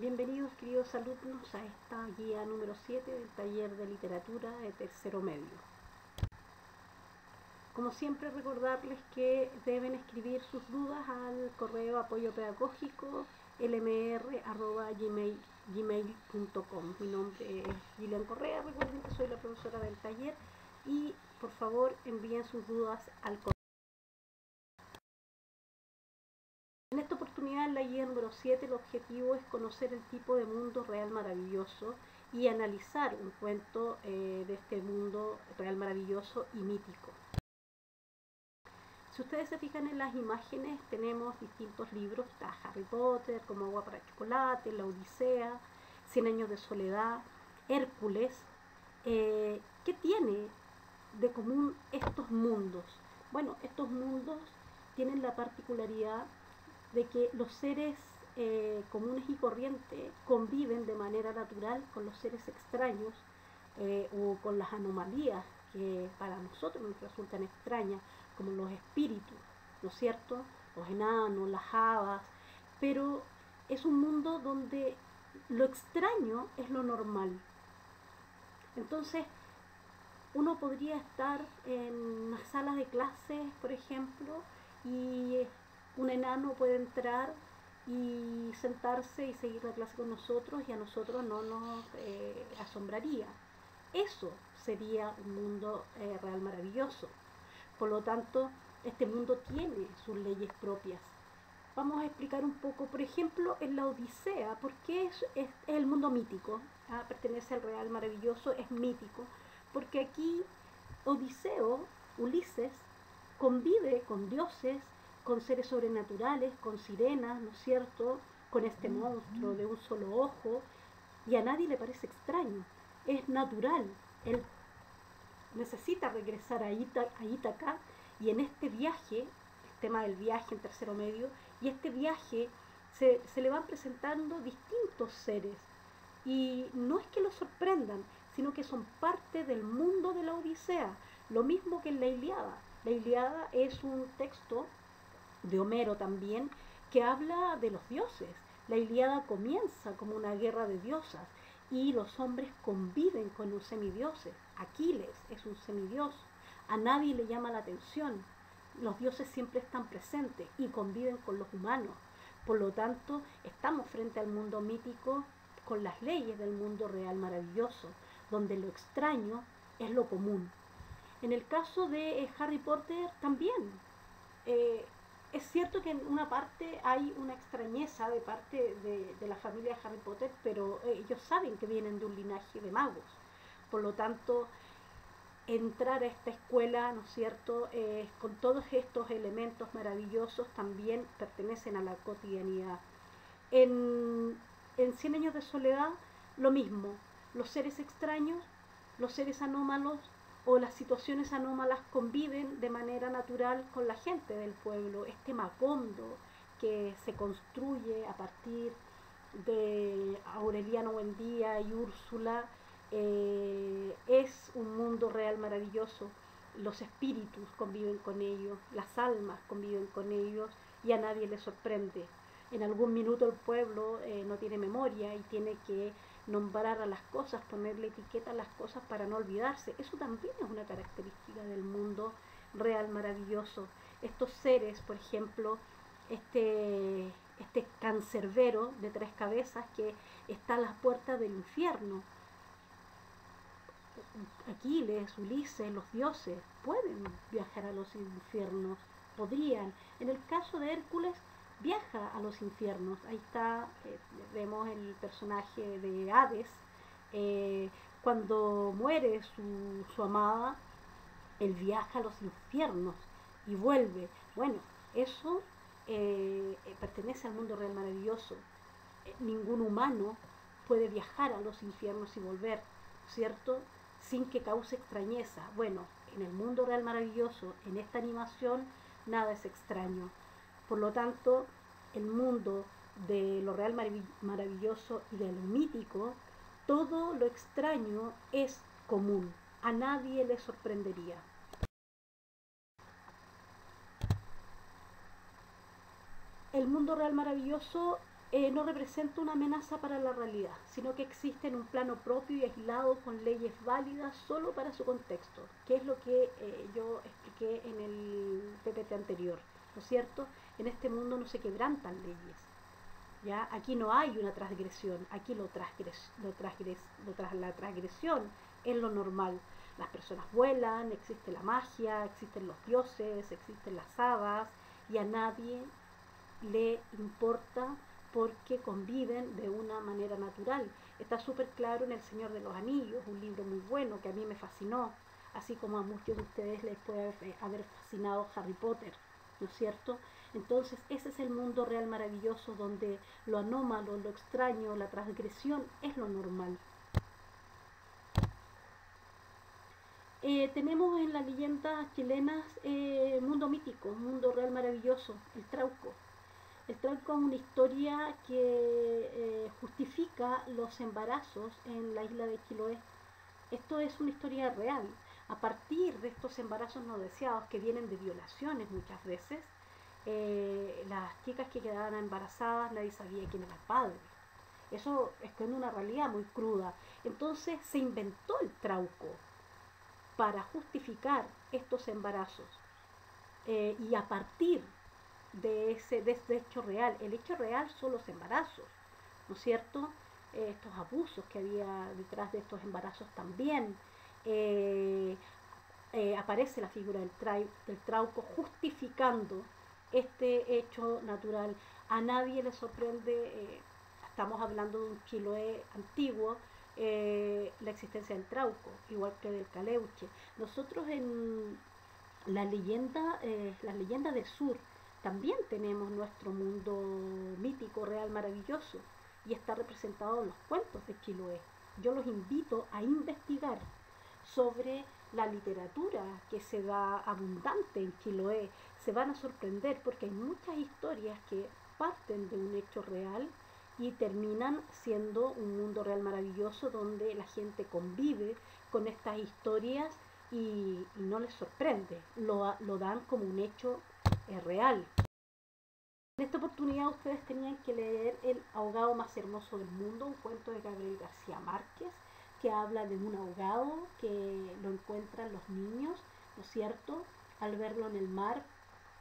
Bienvenidos queridos alumnos a esta guía número 7 del taller de literatura de tercero medio. Como siempre recordarles que deben escribir sus dudas al correo apoyo pedagógico lmr.gmail.com. Mi nombre es Gillian Correa, recuerden que soy la profesora del taller y por favor envíen sus dudas al correo. La guía número 7, el objetivo es conocer el tipo de mundo real maravilloso y analizar un cuento eh, de este mundo real maravilloso y mítico. Si ustedes se fijan en las imágenes, tenemos distintos libros, está Harry Potter, como Agua para Chocolate, La Odisea, Cien Años de Soledad, Hércules. Eh, ¿Qué tiene de común estos mundos? Bueno, estos mundos tienen la particularidad de que los seres eh, comunes y corrientes conviven de manera natural con los seres extraños eh, o con las anomalías que para nosotros nos resultan extrañas, como los espíritus, ¿no es cierto? Los enanos, las hadas, pero es un mundo donde lo extraño es lo normal. Entonces, uno podría estar en una sala de clases, por ejemplo, y un enano puede entrar y sentarse y seguir la clase con nosotros y a nosotros no nos eh, asombraría. Eso sería un mundo eh, real maravilloso. Por lo tanto, este mundo tiene sus leyes propias. Vamos a explicar un poco, por ejemplo, en la Odisea, ¿por qué es, el mundo mítico? Ah, pertenece al real maravilloso, es mítico, porque aquí Odiseo, Ulises, convive con dioses, con seres sobrenaturales, con sirenas, ¿no es cierto? Con este monstruo de un solo ojo, y a nadie le parece extraño, es natural. Él necesita regresar a, Ítaca y en este viaje, el tema del viaje en tercero medio, y este viaje se, se le van presentando distintos seres. Y no es que lo sorprendan, sino que son parte del mundo de la Odisea, lo mismo que en la Iliada. La Iliada es un texto de Homero también, que habla de los dioses. La Iliada comienza como una guerra de diosas y los hombres conviven con los semidioses. Aquiles es un semidios, a nadie le llama la atención. Los dioses siempre están presentes y conviven con los humanos. Por lo tanto, estamos frente al mundo mítico con las leyes del mundo real maravilloso, donde lo extraño es lo común. En el caso de eh, Harry Potter también. Eh, es cierto que en una parte hay una extrañeza de parte de, la familia de Harry Potter, pero ellos saben que vienen de un linaje de magos. Por lo tanto, entrar a esta escuela, ¿no es cierto?, eh, con todos estos elementos maravillosos también pertenecen a la cotidianidad. En, en Cien años de soledad, lo mismo. Los seres extraños, los seres anómalos, o las situaciones anómalas conviven de manera natural con la gente del pueblo. Este Macondo que se construye a partir de Aureliano Buendía y Úrsula eh, es un mundo real maravilloso. Los espíritus conviven con ellos, las almas conviven con ellos y a nadie le sorprende. En algún minuto el pueblo eh, no tiene memoria y tiene que nombrar a las cosas, ponerle etiqueta a las cosas para no olvidarse. Eso también es una característica del mundo real maravilloso. Estos seres, por ejemplo, este, este cancerbero de tres cabezas que está a las puertas del infierno. Aquiles, Ulises, los dioses pueden viajar a los infiernos, podrían. En el caso de Hércules, viaja a los infiernos. Ahí está, eh, vemos el personaje de Hades. Eh, cuando muere su, su, amada, él viaja a los infiernos y vuelve. Bueno, eso eh, pertenece al mundo real maravilloso. ningún humano puede viajar a los infiernos y volver, ¿cierto? Sin que cause extrañeza. Bueno, en el mundo real maravilloso, en esta animación, nada es extraño. Por lo tanto, el mundo de lo real maravilloso y de lo mítico, todo lo extraño es común, a nadie le sorprendería. El mundo real maravilloso eh, no representa una amenaza para la realidad, sino que existe en un plano propio y aislado con leyes válidas solo para su contexto, que es lo que eh, yo expliqué en el PPT anterior, ¿no es cierto? En este mundo no se quebrantan leyes, ¿ya? Aquí no hay una transgresión, aquí lo transgres, lo lo la transgresión es lo normal. Las personas vuelan, existe la magia, existen los dioses, existen las hadas, y a nadie le importa porque conviven de una manera natural. Está súper claro en El Señor de los Anillos, un libro muy bueno que a mí me fascinó, así como a muchos de ustedes les puede haber fascinado Harry Potter, ¿no es cierto? Entonces ese es el mundo real maravilloso donde lo anómalo, lo extraño, la transgresión es lo normal. Eh, tenemos en las leyendas chilenas eh, mundo mítico, mundo real maravilloso, el trauco. El trauco es una historia que eh, justifica los embarazos en la isla de Chiloé. Esto es una historia real. A partir de estos embarazos no deseados que vienen de violaciones muchas veces, las chicas que quedaban embarazadas nadie sabía quién era el padre. Eso es una realidad muy cruda. Entonces se inventó el trauco para justificar estos embarazos. Eh, y a partir de ese, de ese hecho real, el hecho real son los embarazos, ¿no es cierto? Eh, estos abusos que había detrás de estos embarazos también. Eh, aparece la figura del, del trauco justificando este hecho natural. A nadie le sorprende, estamos hablando de un Chiloé antiguo, eh, la existencia del trauco, igual que del caleuche. Nosotros en la leyenda, eh, las leyendas del sur, también tenemos nuestro mundo mítico, real, maravilloso, y está representado en los cuentos de Chiloé. Yo los invito a investigar sobre la literatura que se da abundante en Chiloé. Se van a sorprender porque hay muchas historias que parten de un hecho real y terminan siendo un mundo real maravilloso donde la gente convive con estas historias y, no les sorprende, lo, lo, dan como un hecho eh, real. En esta oportunidad ustedes tenían que leer El ahogado más hermoso del mundo, un cuento de Gabriel García Márquez, que habla de un ahogado que lo encuentran los niños, ¿no es cierto? Al verlo en el mar,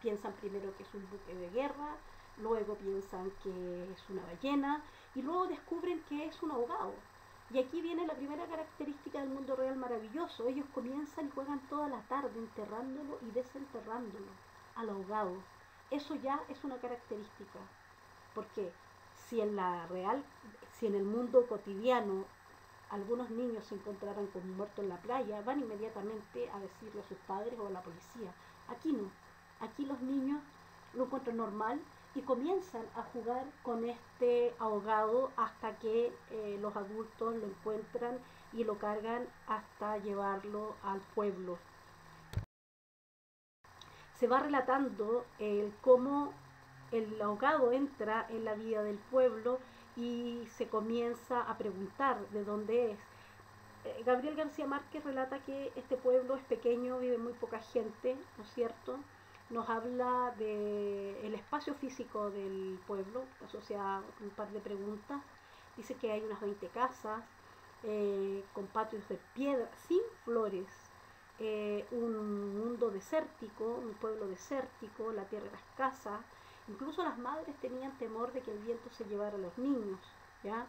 piensan primero que es un buque de guerra, luego piensan que es una ballena y luego descubren que es un ahogado. Y aquí viene la primera característica del mundo real maravilloso. Ellos comienzan y juegan toda la tarde enterrándolo y desenterrándolo al ahogado. Eso ya es una característica. Porque si en la real, si en el mundo cotidiano algunos niños se encontraran como muertos en la playa, van inmediatamente a decirle a sus padres o a la policía. Aquí no. Aquí los niños lo encuentran normal y comienzan a jugar con este ahogado hasta que eh, los adultos lo encuentran y lo cargan hasta llevarlo al pueblo. Se va relatando el cómo el ahogado entra en la vida del pueblo y se comienza a preguntar de dónde es. Eh, Gabriel García Márquez relata que este pueblo es pequeño, vive muy poca gente, ¿no es cierto? nos habla del el espacio físico del pueblo, asociada un par de preguntas. Dice que hay unas 20 casas eh, con patios de piedra, sin flores, eh, un mundo desértico, un pueblo desértico, la tierra era escasa. Incluso las madres tenían temor de que el viento se llevara a los niños, ¿ya?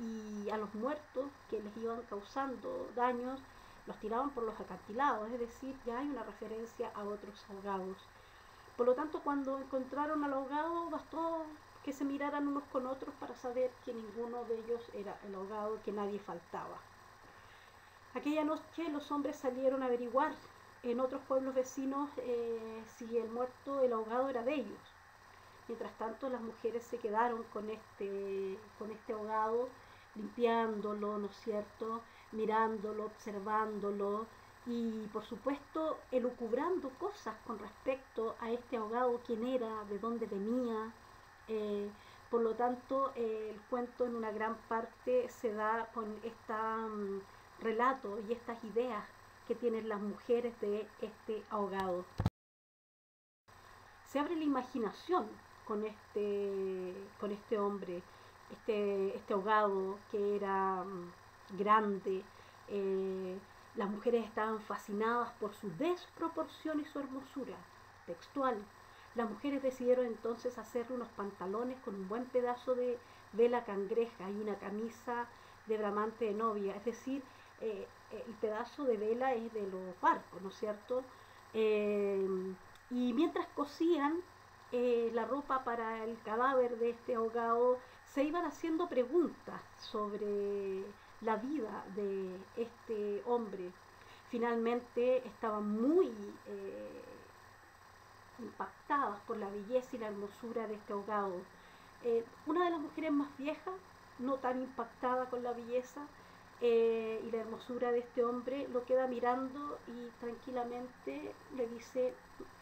Y a los muertos que les iban causando daños los tiraban por los acantilados, es decir, ya hay una referencia a otros ahogados. Por lo tanto, cuando encontraron al ahogado, bastó que se miraran unos con otros para saber que ninguno de ellos era el ahogado, que nadie faltaba. Aquella noche los hombres salieron a averiguar en otros pueblos vecinos eh, si el muerto, el ahogado era de ellos. Mientras tanto, las mujeres se quedaron con este, con este ahogado, limpiándolo, ¿no es cierto? Mirándolo, observándolo, y por supuesto elucubrando cosas con respecto a este ahogado, quién era, de dónde venía. Eh, por lo tanto, el cuento en una gran parte se da con este relato y estas ideas que tienen las mujeres de este ahogado. Se abre la imaginación con este, con este hombre, este, este ahogado que era mm, grande. Eh, las mujeres estaban fascinadas por su desproporción y su hermosura textual. Las mujeres decidieron entonces hacerle unos pantalones con un buen pedazo de vela cangreja y una camisa de bramante de novia, es decir, eh, el pedazo de vela es de los barcos, ¿no es cierto? Eh, y mientras cosían eh, la ropa para el cadáver de este ahogado, se iban haciendo preguntas sobre la vida de este hombre. Finalmente estaban muy impactadas por la belleza y la hermosura de este ahogado. una de las mujeres más viejas, no tan impactada con la belleza, eh, y la hermosura de este hombre, lo queda mirando y tranquilamente le dice,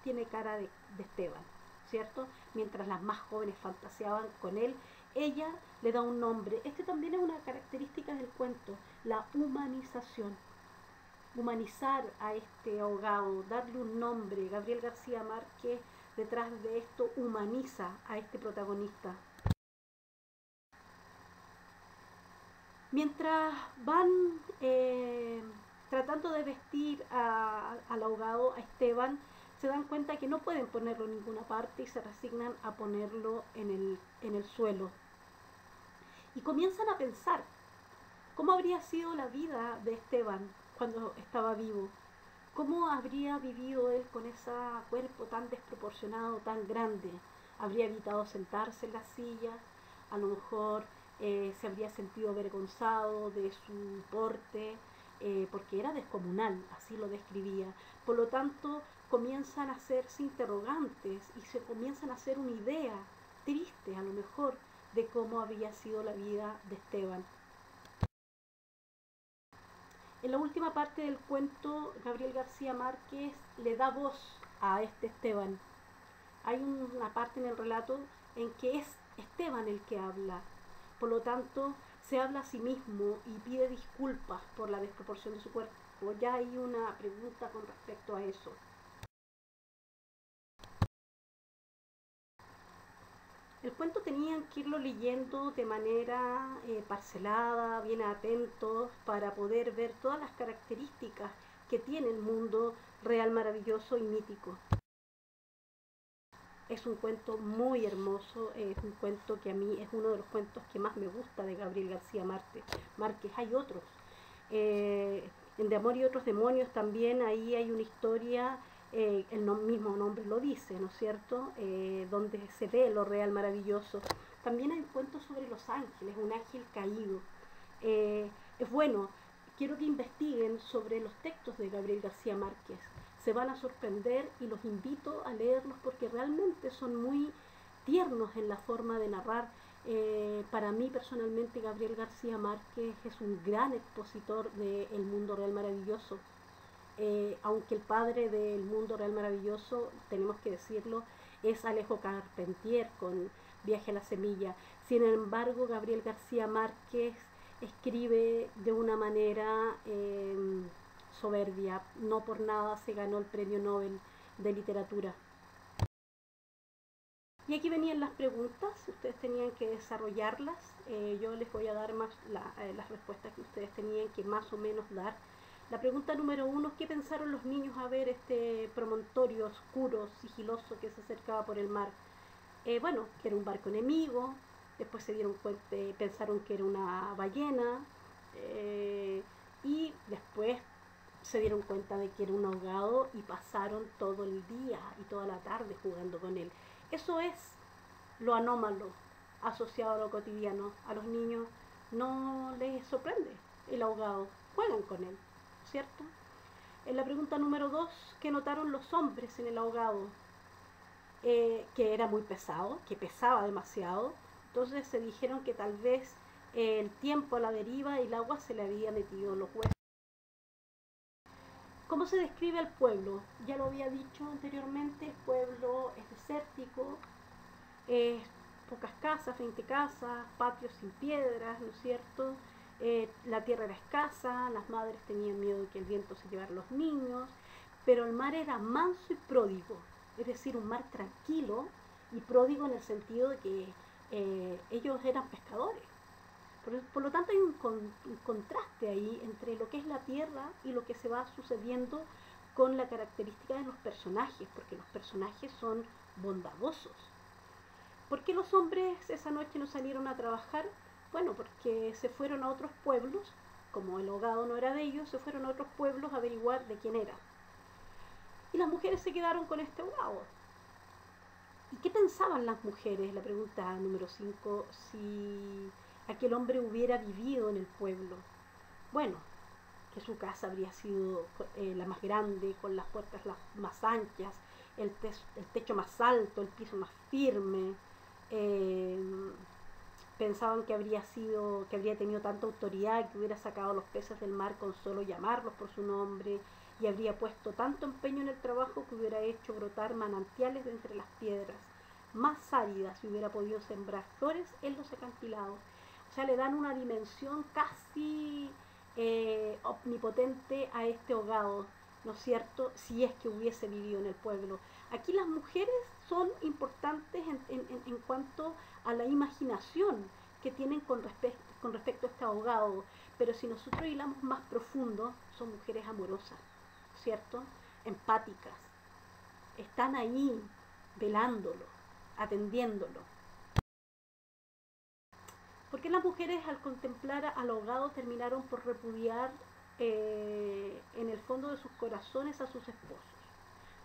tiene cara de, Esteban, ¿cierto? Mientras las más jóvenes fantaseaban con él, ella le da un nombre. Este también es una característica del cuento, la humanización. Humanizar a este ahogado, darle un nombre. Gabriel García Márquez detrás de esto humaniza a este protagonista. Mientras van eh, tratando de vestir al ahogado, a Esteban, se dan cuenta que no pueden ponerlo en ninguna parte y se resignan a ponerlo en el, en el suelo. Y comienzan a pensar cómo habría sido la vida de Esteban cuando estaba vivo. ¿Cómo habría vivido él con ese cuerpo tan desproporcionado, tan grande? ¿Habría evitado sentarse en la silla? A lo mejor eh, se habría sentido avergonzado de su porte, eh, porque era descomunal, así lo describía. Por lo tanto, comienzan a hacerse interrogantes y se comienzan a hacer una idea triste, a lo mejor, de cómo había sido la vida de Esteban. En la última parte del cuento, Gabriel García Márquez le da voz a este Esteban. Hay una parte en el relato en que es Esteban el que habla, por lo tanto, se habla a sí mismo y pide disculpas por la desproporción de su cuerpo. Ya hay una pregunta con respecto a eso. El cuento tenían que irlo leyendo de manera eh, parcelada, bien atentos, para poder ver todas las características que tiene el mundo real, maravilloso y mítico. Es un cuento muy hermoso, es un cuento que a mí es uno de los cuentos que más me gusta de Gabriel García Márquez. Hay otros. Eh, en De Amor y otros demonios también ahí hay una historia, eh, el mismo nombre lo dice, ¿no es cierto? Eh, donde se ve lo real maravilloso. También hay cuentos sobre los ángeles, un ángel caído. es bueno, quiero que investiguen sobre los textos de Gabriel García Márquez se van a sorprender y los invito a leerlos porque realmente son muy tiernos en la forma de narrar. Eh, para mí personalmente Gabriel García Márquez es un gran expositor del mundo real maravilloso. Eh, aunque el padre del mundo real maravilloso, tenemos que decirlo, es Alejo Carpentier con Viaje a la Semilla. Sin embargo, Gabriel García Márquez escribe de una manera... Eh, soberbia. No por nada se ganó el premio Nobel de literatura. Y aquí venían las preguntas, ustedes tenían que desarrollarlas. Eh, yo les voy a dar más las respuestas que ustedes tenían que más o menos dar. La pregunta número uno, ¿qué pensaron los niños a ver este promontorio oscuro, sigiloso que se acercaba por el mar? Eh, bueno, que era un barco enemigo, después se dieron cuenta, pensaron que era una ballena, y después se dieron cuenta de que era un ahogado y pasaron todo el día y toda la tarde jugando con él. Eso es lo anómalo asociado a lo cotidiano. A los niños no les sorprende el ahogado, juegan con él, ¿cierto? En la pregunta número dos, ¿qué notaron los hombres en el ahogado? Eh, que era muy pesado, que pesaba demasiado. Entonces se dijeron que tal vez el tiempo a la deriva y el agua se le había metido los huesos. ¿Cómo se describe al pueblo? Ya lo había dicho anteriormente, el pueblo es desértico, es pocas casas, 20 casas, patios sin piedras, ¿no es cierto? Eh, la tierra era escasa, las madres tenían miedo de que el viento se llevara a los niños, pero el mar era manso y pródigo, es decir, un mar tranquilo y pródigo en el sentido de que eh, ellos eran pescadores. Por, lo tanto hay un, un, contraste ahí entre lo que es la tierra y lo que se va sucediendo con la característica de los personajes, porque los personajes son bondadosos. ¿Por qué los hombres esa noche no salieron a trabajar? Bueno, porque se fueron a otros pueblos, como el hogado no era de ellos, se fueron a otros pueblos a averiguar de quién era. Y las mujeres se quedaron con este hogado. ¿Y qué pensaban las mujeres? La pregunta número 5, si aquel hombre hubiera vivido en el pueblo. Bueno, que su casa habría sido eh, la más grande, con las puertas las más anchas, el, techo más alto, el piso más firme. Eh, pensaban que habría sido, que habría tenido tanta autoridad, que hubiera sacado los peces del mar con solo llamarlos por su nombre, y habría puesto tanto empeño en el trabajo que hubiera hecho brotar manantiales de entre las piedras, más áridas y hubiera podido sembrar flores en los acantilados. O sea, le dan una dimensión casi eh, omnipotente a este hogado, ¿no es cierto? Si es que hubiese vivido en el pueblo. Aquí las mujeres son importantes en, cuanto a la imaginación que tienen con, respecto, con respecto a este abogado, pero si nosotros hilamos más profundo, son mujeres amorosas, ¿cierto? Empáticas, están ahí velándolo, atendiéndolo. Porque las mujeres al contemplar al ahogado terminaron por repudiar eh, en el fondo de sus corazones a sus esposos?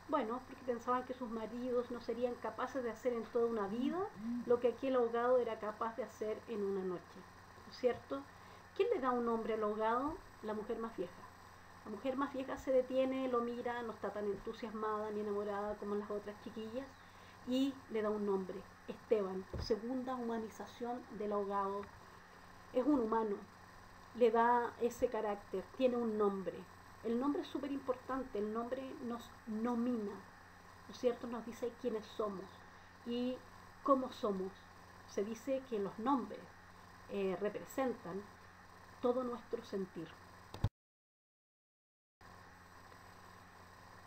Bueno, porque pensaban que sus maridos no serían capaces de hacer en toda una vida lo que aquí el ahogado era capaz de hacer en una noche. ¿No es cierto? ¿Quién le da un nombre al ahogado? La mujer más vieja. La mujer más vieja se detiene, lo mira, no está tan entusiasmada ni enamorada como las otras chiquillas y le da un nombre, Esteban, segunda humanización del ahogado. Es un humano, le da ese carácter, tiene un nombre, el nombre es súper importante, el nombre nos nomina, ¿no es cierto? Nos dice quiénes somos y cómo somos. Se dice que los nombres eh, representan todo nuestro sentir.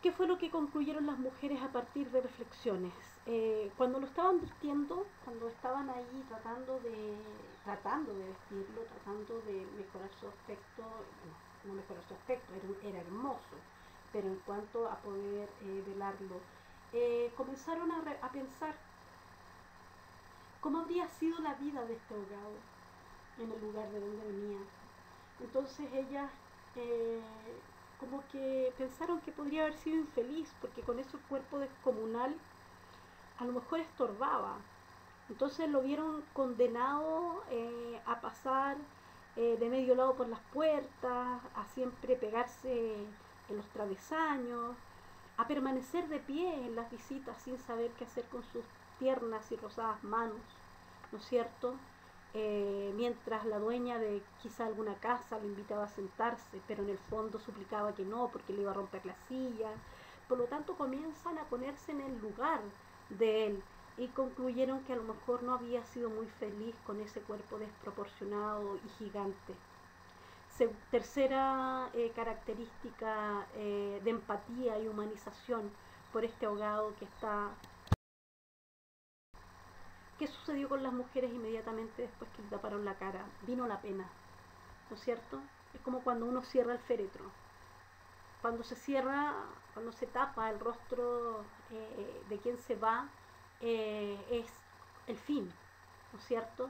¿Qué fue lo que concluyeron las mujeres a partir de reflexiones? Eh, cuando lo estaban vistiendo, cuando estaban ahí tratando de, tratando de vestirlo, tratando de mejorar su aspecto, no mejoró su aspecto, era, hermoso, pero en cuanto a poder eh, velarlo, eh, comenzaron a, a, pensar cómo habría sido la vida de este ahogado en el lugar de donde venía. Entonces ellas eh, como que pensaron que podría haber sido infeliz, porque con ese cuerpo descomunal a lo mejor estorbaba. Entonces lo vieron condenado a pasar eh, de medio lado por las puertas, a siempre pegarse en los travesaños, a permanecer de pie en las visitas sin saber qué hacer con sus tiernas y rosadas manos, ¿no es cierto? Eh, mientras la dueña de quizá alguna casa lo invitaba a sentarse, pero en el fondo suplicaba que no porque le iba a romper la silla. Por lo tanto comienzan a ponerse en el lugar de él, y concluyeron que a lo mejor no había sido muy feliz con ese cuerpo desproporcionado y gigante. tercera eh, característica eh, de empatía y humanización por este ahogado que está... ¿Qué sucedió con las mujeres inmediatamente después que le taparon la cara? Vino la pena, ¿no es cierto? Es como cuando uno cierra el féretro. Cuando se cierra, cuando se tapa el rostro eh, de quien se va, eh, es el fin, ¿no es cierto?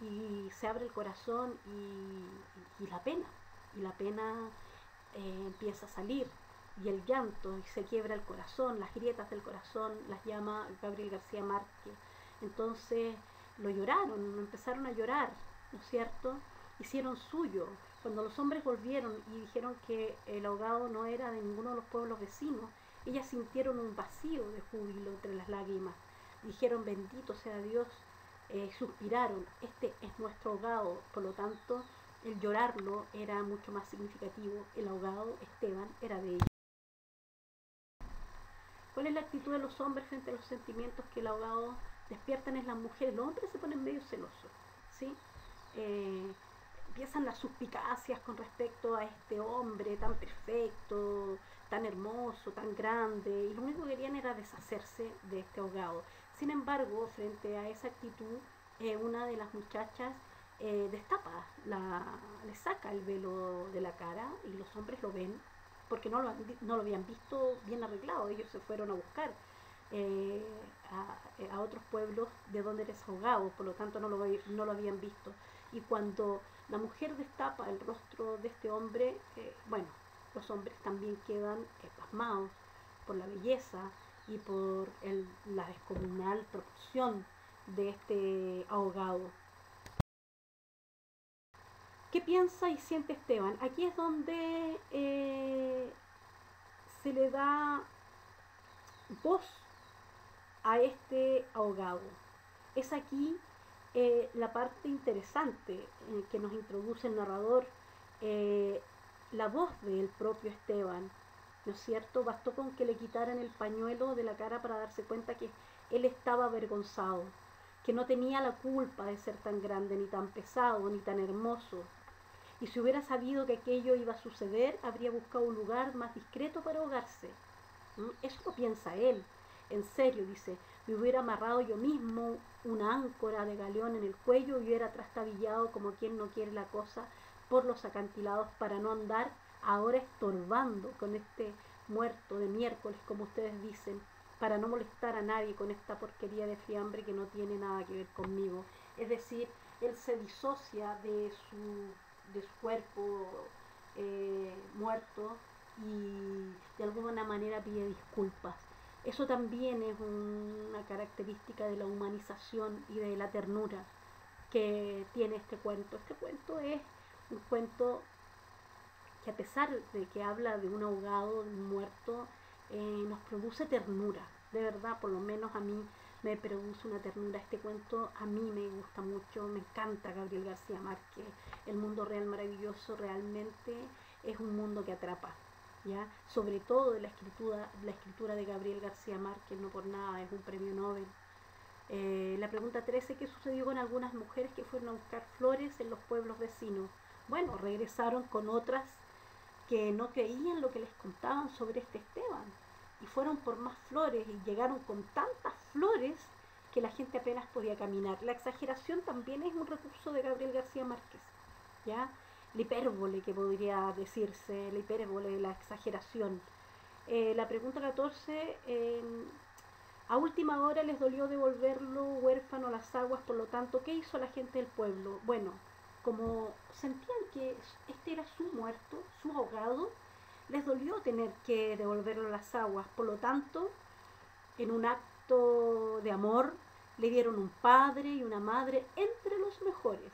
Y se abre el corazón y, la pena, y la pena eh, empieza a salir, y el llanto, y se quiebra el corazón, las grietas del corazón, las llama Gabriel García Márquez. Entonces lo lloraron, empezaron a llorar, ¿no es cierto? Hicieron suyo. Cuando los hombres volvieron y dijeron que el ahogado no era de ninguno de los pueblos vecinos, ellas sintieron un vacío de júbilo entre las lágrimas dijeron bendito sea Dios, eh, suspiraron, este es nuestro ahogado, por lo tanto el llorarlo era mucho más significativo, el ahogado Esteban era de ellos. ¿Cuál es la actitud de los hombres frente a los sentimientos que el ahogado despiertan en las mujeres? Los hombres se ponen medio celosos, ¿sí? Eh, empiezan las suspicacias con respecto a este hombre tan perfecto, tan hermoso, tan grande, y lo único que querían era deshacerse de este ahogado sin embargo, frente a esa actitud, eh, una de las muchachas eh, destapa, la, le saca el velo de la cara y los hombres lo ven porque no lo, no lo habían visto bien arreglado, ellos se fueron a buscar eh, a, otros pueblos de donde eres ahogado, por lo tanto no lo habían visto. Y cuando la mujer destapa el rostro de este hombre, bueno, los hombres también quedan pasmados por la belleza y por la descomunal proporción de este ahogado. ¿Qué piensa y siente Esteban? Aquí es donde eh, se le da voz a este ahogado. Es aquí eh, la parte interesante que nos introduce el narrador, eh, la voz del propio Esteban, ¿no es cierto? Bastó con que le quitaran el pañuelo de la cara para darse cuenta que él estaba avergonzado, que no tenía la culpa de ser tan grande, ni tan pesado, ni tan hermoso. Y si hubiera sabido que aquello iba a suceder, habría buscado un lugar más discreto para ahogarse. ¿Mm? Eso lo piensa él. En serio, dice, me hubiera amarrado yo mismo una áncora de galeón en el cuello y hubiera trastabillado como quien no quiere la cosa por los acantilados para no andar ahora estorbando con este muerto de miércoles, como ustedes dicen, para no molestar a nadie con esta porquería de fiambre que no tiene nada que ver conmigo. Es decir, él se disocia de su, de su cuerpo eh, muerto y de alguna manera pide disculpas. Eso también es una característica de la humanización y de la ternura que tiene este cuento. Este cuento es un cuento que a pesar de que habla de un ahogado, de un muerto, eh, nos produce ternura. De verdad, por lo menos a mí me produce una ternura. Este cuento a mí me gusta mucho, me encanta Gabriel García Márquez. El mundo real maravilloso realmente es un mundo que atrapa. ¿ya? Sobre todo de la escritura, la escritura de Gabriel García Márquez, no por nada, es un premio Nobel. Eh, la pregunta 13, ¿qué sucedió con algunas mujeres que fueron a buscar flores en los pueblos vecinos? Bueno, regresaron con otras que no creían lo que les contaban sobre este Esteban y fueron por más flores y llegaron con tantas flores que la gente apenas podía caminar. La exageración también es un recurso de Gabriel García Márquez, ¿ya? La hipérbole que podría decirse, la hipérbole, la exageración. Eh, la pregunta 14, a última hora les dolió devolverlo huérfano a las aguas, por lo tanto, ¿qué hizo la gente del pueblo? Bueno, como sentían que este era su muerto, su ahogado, les dolió tener que devolverlo a las aguas. Por lo tanto, en un acto de amor, le dieron un padre y una madre entre los mejores.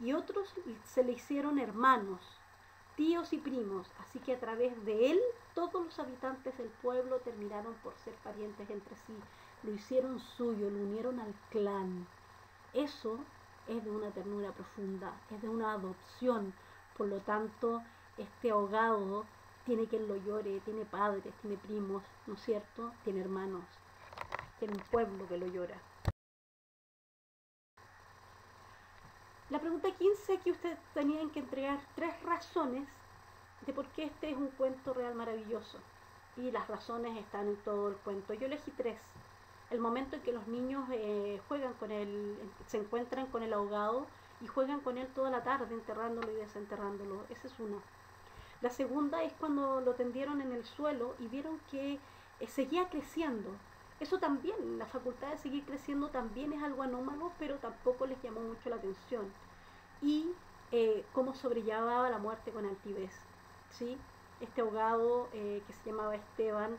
Y otros se le hicieron hermanos, tíos y primos. Así que a través de él, todos los habitantes del pueblo terminaron por ser parientes entre sí. Lo hicieron suyo, lo unieron al clan. Eso es de una ternura profunda, es de una adopción. Por lo tanto, este ahogado tiene quien lo llore, tiene padres, tiene primos, ¿no es cierto? Tiene hermanos, tiene un pueblo que lo llora. La pregunta 15 que ustedes tenían que entregar tres razones de por qué este es un cuento real maravilloso. Y las razones están en todo el cuento. Yo elegí tres el momento en que los niños eh, juegan con él, se encuentran con el ahogado y juegan con él toda la tarde, enterrándolo y desenterrándolo. Esa es una. La segunda es cuando lo tendieron en el suelo y vieron que eh, seguía creciendo. Eso también, la facultad de seguir creciendo también es algo anómalo, pero tampoco les llamó mucho la atención. Y eh, cómo sobrellevaba la muerte con altivez. ¿sí? Este ahogado que se llamaba Esteban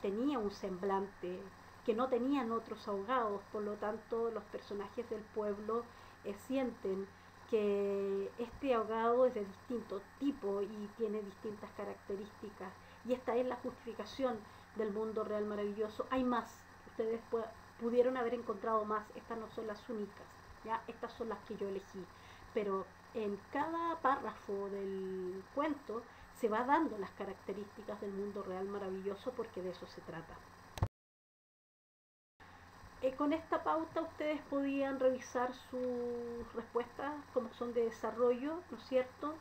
tenía un semblante que no tenían otros ahogados, por lo tanto los personajes del pueblo eh, sienten que este ahogado es de distinto tipo y tiene distintas características. Y esta es la justificación del mundo real maravilloso. Hay más, ustedes pudieron haber encontrado más, estas no son las únicas, ¿ya? estas son las que yo elegí. Pero en cada párrafo del cuento se va dando las características del mundo real maravilloso porque de eso se trata. Eh, con esta pauta ustedes podían revisar sus respuestas como son de desarrollo, ¿no es cierto?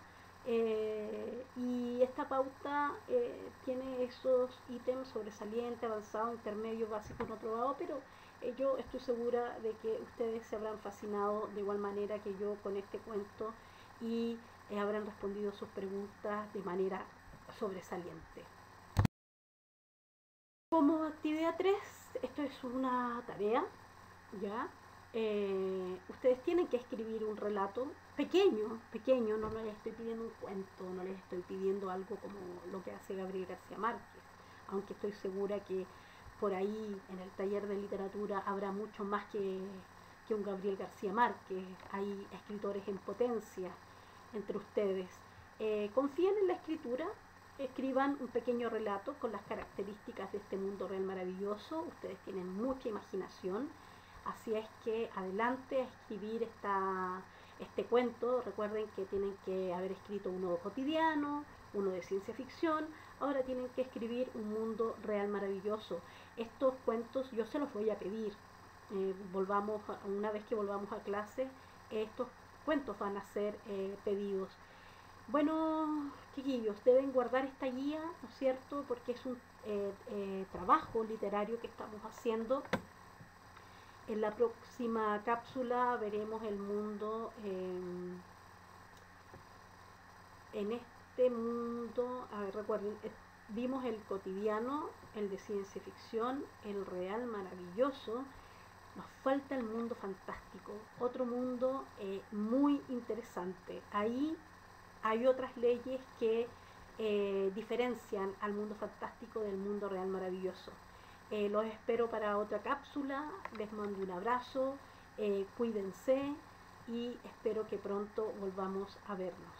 Eh, y esta pauta eh, tiene esos ítems sobresaliente, avanzado, intermedio, básico, no probado, pero eh, yo estoy segura de que ustedes se habrán fascinado de igual manera que yo con este cuento y habrán respondido sus preguntas de manera sobresaliente. Como actividad 3, esto es una tarea, ¿ya? Eh, ustedes tienen que escribir un relato pequeño, pequeño, no, les estoy pidiendo un cuento, no les estoy pidiendo algo como lo que hace Gabriel García Márquez, aunque estoy segura que por ahí en el taller de literatura habrá mucho más que, que un Gabriel García Márquez, hay escritores en potencia entre ustedes. Eh, confíen en la escritura, escriban un pequeño relato con las características de este mundo real maravilloso, ustedes tienen mucha imaginación Así es que adelante a escribir esta, este cuento. Recuerden que tienen que haber escrito uno cotidiano, uno de ciencia ficción. Ahora tienen que escribir un mundo real maravilloso. Estos cuentos yo se los voy a pedir. Eh, volvamos una vez que volvamos a clase, estos cuentos van a ser eh, pedidos. Bueno, chiquillos, deben guardar esta guía, ¿no es cierto? Porque es un eh, trabajo literario que estamos haciendo en la próxima cápsula veremos el mundo en este mundo, a ver, recuerden, eh, vimos el cotidiano, el de ciencia ficción, el real maravilloso, nos falta el mundo fantástico, otro mundo eh, muy interesante. Ahí hay otras leyes que eh, diferencian al mundo fantástico del mundo real maravilloso. Eh, los espero para otra cápsula. Les mando un abrazo. Eh, cuídense y espero que pronto volvamos a vernos.